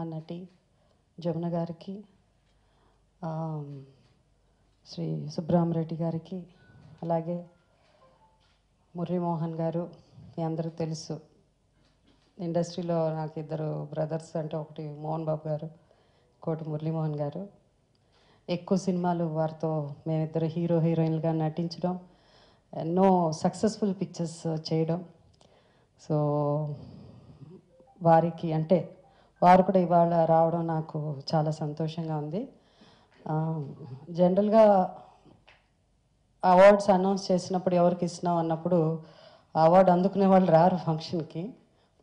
మహానటి జమున గారికి శ్రీ సుబ్రహ్మరెడ్డి గారికి అలాగే మురళీమోహన్ గారు మీ అందరూ తెలుసు. ఇండస్ట్రీలో నాకు ఇద్దరు బ్రదర్స్ అంటే ఒకటి మోహన్ బాబు గారు ఇంకోటి మురళీమోహన్ గారు. ఎక్కువ సినిమాలు వారితో మేమిద్దరు హీరో హీరోయిన్లుగా నటించడం ఎన్నో సక్సెస్ఫుల్ పిక్చర్స్ చేయడం. సో వారికి అంటే వారు కూడా ఇవాళ రావడం నాకు చాలా సంతోషంగా ఉంది. జనరల్గా అవార్డ్స్ అనౌన్స్ చేసినప్పుడు ఎవరికి ఇస్తున్నాం అన్నప్పుడు అవార్డు అందుకునే వాళ్ళు రారు ఫంక్షన్కి.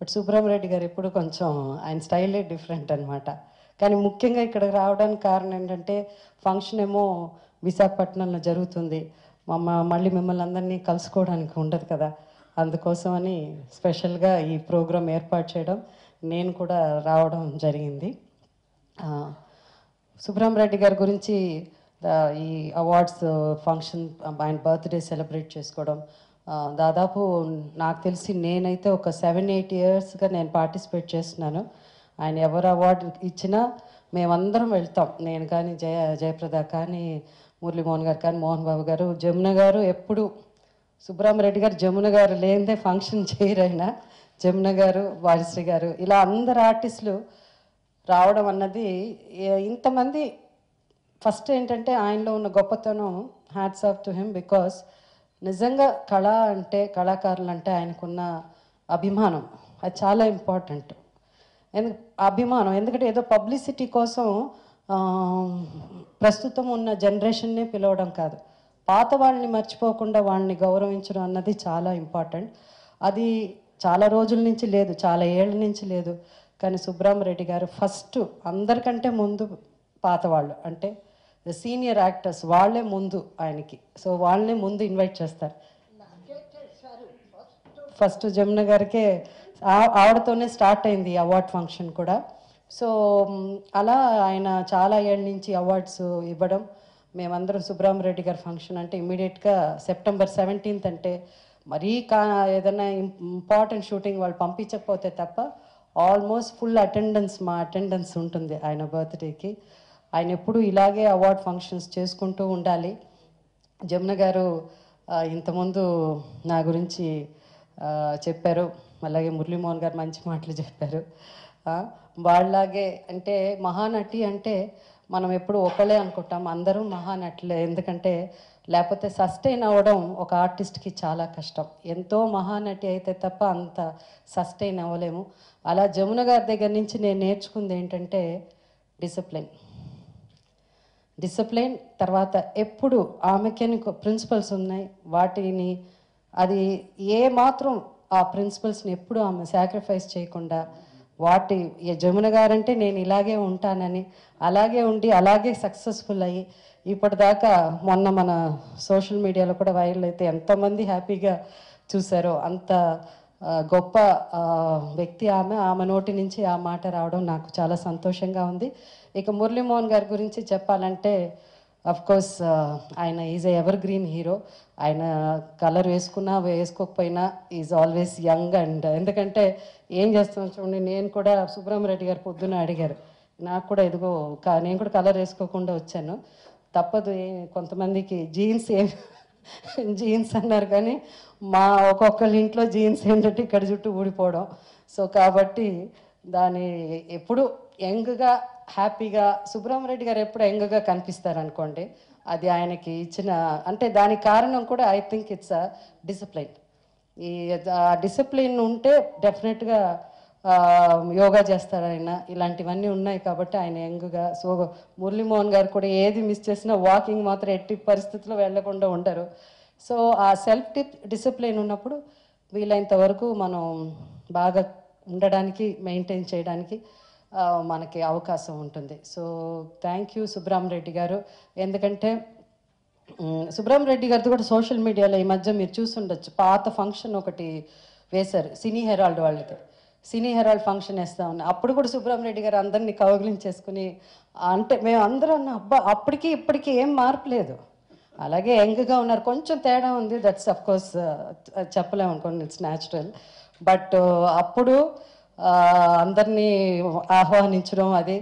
బట్ సుబ్రహ్మరెడ్డి గారు ఎప్పుడు కొంచెం ఆయన స్టైలే డిఫరెంట్ అనమాట కానీ ముఖ్యంగా ఇక్కడికి రావడానికి కారణం ఏంటంటే ఫంక్షన్ ఏమో విశాఖపట్నంలో జరుగుతుంది. మమ్మ మళ్ళీ మిమ్మల్ని అందరినీ కలుసుకోవడానికి ఉండదు కదా. అందుకోసమని స్పెషల్గా ఈ ప్రోగ్రాం ఏర్పాటు చేయడం నేను కూడా రావడం జరిగింది. ఆ, సుబ్రహ్మరెడ్డి గారి గురించి ఈ అవార్డ్స్ ఫంక్షన్ ఆయన బర్త్డే సెలబ్రేట్ చేసుకోవడం దాదాపు నాకు తెలిసి నేనైతే ఒక సెవెన్ ఎయిట్ ఇయర్స్గా నేను పార్టిసిపేట్ చేస్తున్నాను. ఆయన ఎవరు అవార్డు ఇచ్చినా మేమందరం వెళ్తాం. నేను కానీ జయ జయప్రద కానీ మురళీమోహన్ గారు కానీ మోహన్ బాబు గారు జమున గారు ఎప్పుడు సుబ్రహ్మరెడ్డి గారు జమున గారు లేనిదే ఫంక్షన్ చేయరైనా జమున గారు వారిశ్రీ గారు ఇలా అందరు ఆర్టిస్టులు రావడం అన్నది ఇంతమంది ఫస్ట్ ఏంటంటే ఆయనలో ఉన్న గొప్పతనం hats off to him because నిజంగా కళ అంటే కళాకారులు అంటే ఆయనకున్న అభిమానం. అది చాలా ఇంపార్టెంట్. ఎందుకు అభిమానం. ఎందుకంటే ఏదో పబ్లిసిటీ కోసం ప్రస్తుతం ఉన్న జనరేషన్నే పిలవడం కాదు. పాత వాళ్ళని మర్చిపోకుండా వాళ్ళని గౌరవించడం అన్నది చాలా ఇంపార్టెంట్. అది చాలా రోజుల నుంచి లేదు చాలా ఏళ్ళ నుంచి లేదు. కానీ సుబ్రహ్మరెడ్డి గారు ఫస్ట్ అందరికంటే ముందు పాత వాళ్ళు. అంటే సీనియర్ యాక్టర్స్ వాళ్ళే ముందు ఆయనకి. సో వాళ్ళనే ముందు ఇన్వైట్ చేస్తారు. ఫస్ట్ జమున గారికే ఆ- ఆవిడతోనే స్టార్ట్ అయింది అవార్డ్ ఫంక్షన్ కూడా. సో అలా ఆయన చాలా ఏళ్ళ నుంచి అవార్డ్స్ ఇవ్వడం. మేమందరం సుబ్రహ్మరెడ్డి గారి ఫంక్షన్ అంటే ఇమీడియట్గా సెప్టెంబర్ సెవెంటీన్త్ అంటే మరీ కా ఏదైనా ఇంపార్టెంట్ షూటింగ్ వాళ్ళు పంపించకపోతే తప్ప ఆల్మోస్ట్ ఫుల్ అటెండెన్స్ మా అటెండెన్స్ ఉంటుంది ఆయన బర్త్డేకి ఆయన ఎప్పుడు ఇలాగే అవార్డ్ ఫంక్షన్స్ చేసుకుంటూ ఉండాలి. జమున గారు ఇంతకుముందు నా గురించి చెప్పారు. అలాగే మురళీమోహన్ గారు మంచి మాటలు చెప్పారు. వాళ్ళలాగే అంటే మహానటి అంటే మనం ఎప్పుడు ఒకళ్ళే అనుకుంటాం అందరూ మహానటులే ఎందుకంటే లేకపోతే సస్టైన్ అవ్వడం ఒక ఆర్టిస్ట్కి చాలా కష్టం. ఎంతో మహానటి అయితే తప్ప అంత సస్టైన్ అవ్వలేము. అలా జమున గారి దగ్గర నుంచి నేను నేర్చుకుంది ఏంటంటే డిసిప్లిన్ డిసిప్లిన్ తర్వాత ఎప్పుడు ఆమెకి ప్రిన్సిపల్స్ ఉన్నాయి. వాటిని అది ఏ మాత్రం ఆ ప్రిన్సిపల్స్ని ఎప్పుడు ఆమె సాక్రిఫైస్ చేయకుండా వాటి జమున గారంటే నేను ఇలాగే ఉంటానని అలాగే ఉండి అలాగే సక్సెస్ఫుల్ అయ్యి ఇప్పటిదాకా మొన్న మన సోషల్ మీడియాలో కూడా వైరల్ అయితే ఎంతమంది హ్యాపీగా చూసారో అంత గొప్ప వ్యక్తి ఆమె ఆమె నోటి నుంచి ఆ మాట రావడం నాకు చాలా సంతోషంగా ఉంది. ఇక మురళీమోహన్ గారి గురించి చెప్పాలంటే కోర్స్ uh, ఆయన is a ever green hero ఆయన కలర్ వేసుకున్నా వేసుకోకపోయినా ఈజ్ ఆల్వేస్ యంగ్ అండ్ ఎందుకంటే ఏం చేస్తాం చూడండి నేను కూడా సుబ్రహ్మరెడ్డి గారు పొద్దున్న అడిగారు. నాకు కూడా ఎదుగో నేను కూడా కలర్ వేసుకోకుండా వచ్చాను. తప్పదు కొంతమందికి జీన్స్ ఏం జీన్స్ అన్నారు కానీ మా ఒక్కొక్కరి ఇంట్లో జీన్స్ ఏంటంటే ఇక్కడ చుట్టూ ఊడిపోవడం. సో కాబట్టి దాని ఎప్పుడు యంగ్గా హ్యాపీగా సుబ్రహ్మరెడ్డి గారు ఎప్పుడు యంగ్గా కనిపిస్తారు అనుకోండి అది ఆయనకి ఇచ్చిన అంటే దానికి కారణం కూడా I think it's a discipline ఈ డిసిప్లిన్ ఉంటే డెఫినెట్గా యోగా చేస్తారు ఆయన ఇలాంటివన్నీ ఉన్నాయి కాబట్టి ఆయన యంగ్గా సో మురళీమోహన్ గారు కూడా ఏది మిస్ చేసినా వాకింగ్ మాత్రం ఎట్టి పరిస్థితుల్లో వెళ్ళకుండా ఉండరు. సో ఆ సెల్ఫ్ డి డిసిప్లిన్ ఉన్నప్పుడు వీలైనంత వరకు మనం బాగా ఉండడానికి మెయింటైన్ చేయడానికి మనకి అవకాశం ఉంటుంది. సో థ్యాంక్ యూ సుబ్రహ్మరెడ్డి గారు. ఎందుకంటే మ్, సుబ్రహ్మరెడ్డి గారితో కూడా సోషల్ మీడియాలో ఈ మధ్య మీరు చూసుండొచ్చు. పాత ఫంక్షన్ ఒకటి వేశారు సినీ హెరాల్డ్ వాళ్ళది. సినీ హెరాల్డ్ ఫంక్షన్ వేస్తా ఉన్నా అప్పుడు కూడా సుబ్రహ్మరెడ్డి గారు అందరినీ కౌగిలించేసుకుని అంటే మేము అందరం అబ్బా అప్పటికి ఇప్పటికి ఏం మార్పు లేదు. అలాగే యంగ్గా ఉన్నారు. కొంచెం తేడా ఉంది. దట్స్ అఫ్ కోర్స్ చెప్పలేము అనుకోండి ఇట్స్ న్యాచురల్ బట్ అప్పుడు అందరినీ ఆహ్వానించడం అది.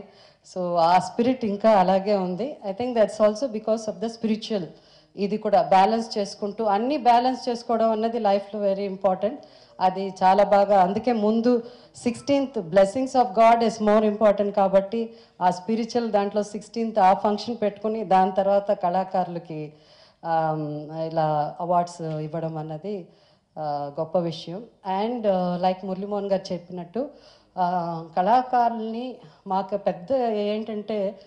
సో ఆ స్పిరిట్ ఇంకా అలాగే ఉంది. I think that's also because of the spiritual ఇది కూడా బ్యాలెన్స్ చేసుకుంటూ అన్ని బ్యాలెన్స్ చేసుకోవడం అన్నది లైఫ్లో వెరీ ఇంపార్టెంట్ అది చాలా బాగా అందుకే ముందు sixteenth blessings of God is more important కాబట్టి ఆ స్పిరిచువల్ దాంట్లో సిక్స్టీన్త్ ఆ ఫంక్షన్ పెట్టుకుని దాని తర్వాత కళాకారులకి ఇలా అవార్డ్స్ ఇవ్వడం అన్నది గొప్ప విషయం. అండ్ లైక్ మురళీమోహన్ గారు చెప్పినట్టు కళాకారుల్ని మాకు పెద్ద ఏంటంటే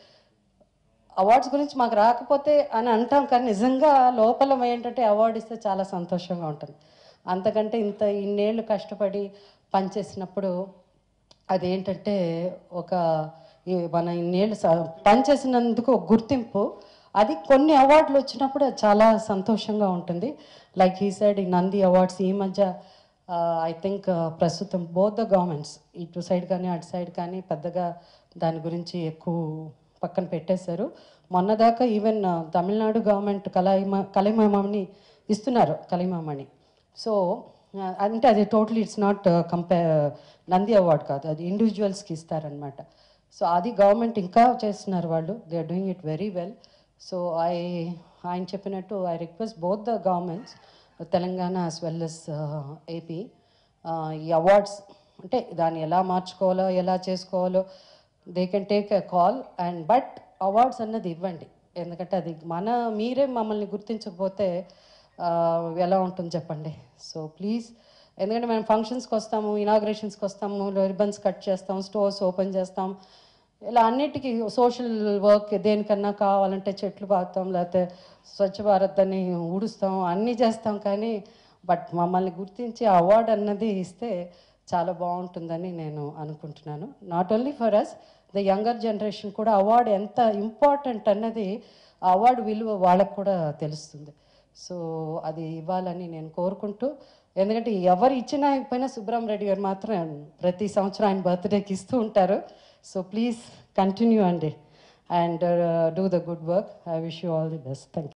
అవార్డ్స్ గురించి మాకు రాకపోతే అని అంటాం కానీ నిజంగా లోపల ఏంటంటే అవార్డు ఇస్తే చాలా సంతోషంగా ఉంటుంది. అంతకంటే ఇంత ఇన్నేళ్ళు కష్టపడి పనిచేసినప్పుడు అదేంటంటే ఒక మన ఇన్నేళ్ళు స- పనిచేసినందుకు ఒక గుర్తింపు అది కొన్ని అవార్డులు వచ్చినప్పుడు చాలా సంతోషంగా ఉంటుంది. లైక్ ఈ సైడ్ ఈ నంది అవార్డ్స్ ఈ మధ్య ఐ థింక్ ప్రస్తుతం బోత్ ద గవర్నమెంట్స్ ఇటు సైడ్ కానీ అటు సైడ్ కానీ పెద్దగా దాని గురించి ఎక్కువ పక్కన పెట్టేశారు. మొన్నదాకా ఈవెన్ తమిళనాడు గవర్నమెంట్ కలైమ కలైమామని ఇస్తున్నారు కలైమామని. సో అంటే అది totally it's not compare Nandi award కాదు అది ఇండివిజువల్స్కి ఇస్తారనమాట సో అది గవర్నమెంట్ ఇంకా చేస్తున్నారు వాళ్ళు they are doing it very well so I ఆయన చెప్పినట్టు I request both the governments Telangana as well as AP ఈ అవార్డ్స్ అంటే దాన్ని ఎలా మార్చుకోవాలో ఎలా చేసుకోవాలో they can take a call and but awards అన్నది ఇవ్వండి. ఎందుకంటే అది మన మీరే మమ్మల్ని గుర్తించకపోతే uh, ఎలా ఉంటుంది చెప్పండి. సో ప్లీజ్ ఎందుకంటే మేము ఫంక్షన్స్కి వస్తాము ఇనాగ్రేషన్స్కి వస్తాము రిబన్స్ కట్ చేస్తాం స్టోర్స్ ఓపెన్ చేస్తాం ఇలా అన్నిటికీ సోషల్ వర్క్ దేనికన్నా కావాలంటే చెట్లు పాతాం లేకపోతే స్వచ్ఛ భారత్ అని ఊడుస్తాం అన్నీ చేస్తాం కానీ బట్ మమ్మల్ని గుర్తించి అవార్డు అన్నది ఇస్తే చాలా బాగుంటుందని నేను అనుకుంటున్నాను. Not only for us the younger generation కూడా అవార్డు ఎంత ఇంపార్టెంట్ అన్నది అవార్డు విలువ వాళ్ళకు కూడా తెలుస్తుంది. సో అది ఇవ్వాలని నేను కోరుకుంటూ ఎందుకంటే ఎవరు ఇచ్చినా ఇవ్వకపోయినా సుబ్రహ్మ రెడ్డి గారు మాత్రం ప్రతి సంవత్సరం ఆయన బర్త్డేకి ఇస్తూ ఉంటారు. So please continue and, and uh, do the good work. I wish you all the best. Thank you.